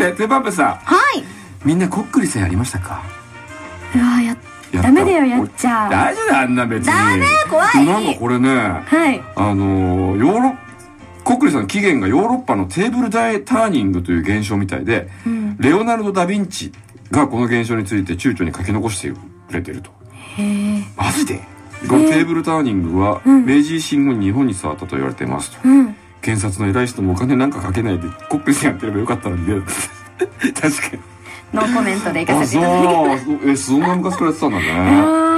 ペペパンペさん。はい。みんなこっくりさんやりましたか？うわやダメだよやっちゃ大丈夫だあんな別に。ダメ怖い。なんかこれねはい。あのヨーロコックリさんの起源がヨーロッパのテーブルダイターニングという現象みたいで、うん。レオナルド・ダ・ヴィンチがこの現象について躊躇に書き残してくれてると。へえマジで？このテーブルターニングはうん。明治維新後に日本に伝わったと言われていますと。うん検察の偉い人もお金なんかかけないでコックリさんやってればよかったのにね。確かに。ノーコメントでいかあせていただきます。そう。えそんな昔からやってたんだね